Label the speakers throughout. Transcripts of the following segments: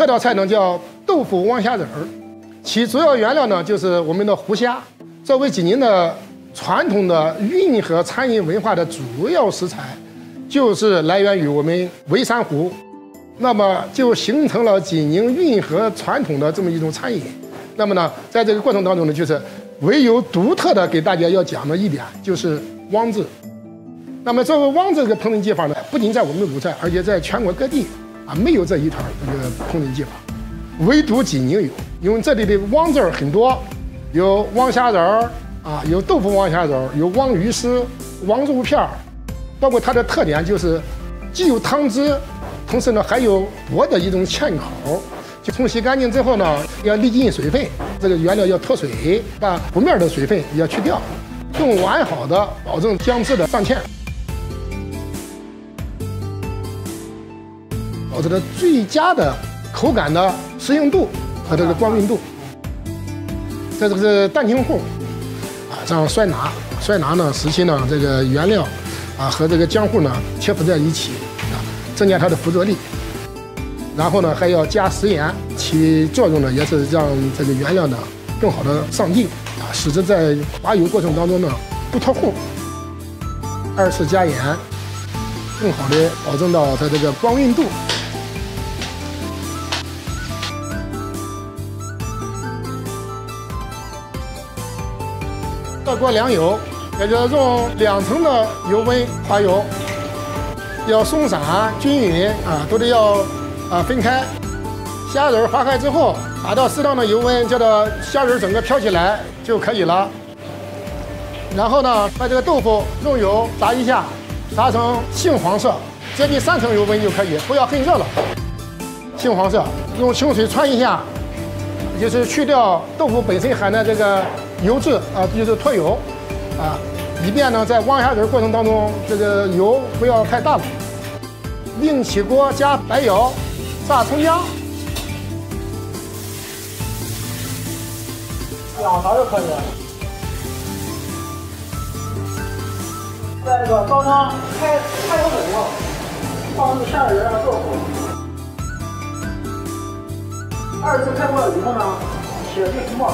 Speaker 1: 这道菜呢叫豆腐汪虾仁儿，其主要原料呢就是我们的湖虾。作为济宁的传统的运河餐饮文化的主要食材，就是来源于我们微山湖，那么就形成了济宁运河传统的这么一种餐饮。那么呢，在这个过程当中呢，就是唯有独特的给大家要讲的一点就是汪字。那么作为汪字这个烹饪技法呢，不仅在我们鲁菜，而且在全国各地啊没有这一套这个烹饪技法，唯独济宁有，因为这里的汪字儿很多。有汪虾仁儿啊，有豆腐汪虾仁儿，有汪鱼丝、汪肉片儿，包括它的特点就是既有汤汁，同时呢还有薄的一种芡口。就冲洗干净之后呢，要沥尽水分，这个原料要脱水，把湖面的水分也要去掉，更完好的保证姜汁的上芡，保持的最佳的口感的适应度和这个光晕度。这这个是蛋清糊，啊，这样摔拿，摔拿呢，实际呢，这个原料，啊和这个浆糊呢切合在一起，啊，增加它的附着力。然后呢，还要加食盐，其作用呢也是让这个原料呢更好的上劲，啊，使之在滑油过程当中呢不脱糊。二次加盐，更好的保证到它这个光晕度。热锅凉油，也就是用两层的油温滑油，要松散均匀啊，都得要啊分开。虾仁划开之后，达到适当的油温，叫它虾仁整个飘起来就可以了。然后呢，把这个豆腐用油炸一下，炸成杏黄色，接近三成油温就可以，不要很热了。杏黄色，用清水穿一下，就是去掉豆腐本身含的这个。油渍啊，就是脱油，啊，以便呢在汪虾仁过程当中，这个油不要太大了。另起锅加白油，炸葱姜，
Speaker 2: 两勺就可以了。在这个高汤开开油以后，放入虾仁和豆腐。二次开锅了以后呢，铁定沫。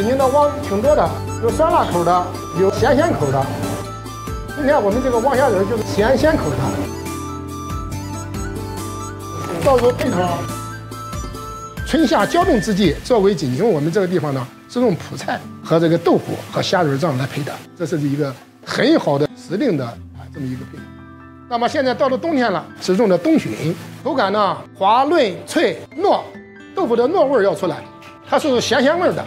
Speaker 1: 济宁的汪挺多的，有酸辣口的，有咸鲜口的。今天我们这个汪虾仁就是咸鲜口的。到时候配合春夏交冻之际，作为济宁我们这个地方呢，是用蒲菜和这个豆腐和虾仁这样来配的，这是一个很好的时令的啊这么一个配。那么现在到了冬天了，是用的冬笋，口感呢滑润脆糯，豆腐的糯味要出来，它是咸鲜味的。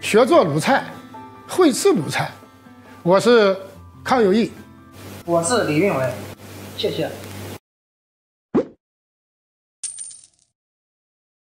Speaker 1: 学做鲁菜，会吃鲁菜。我是康有义，
Speaker 2: 我是李运伟，谢谢。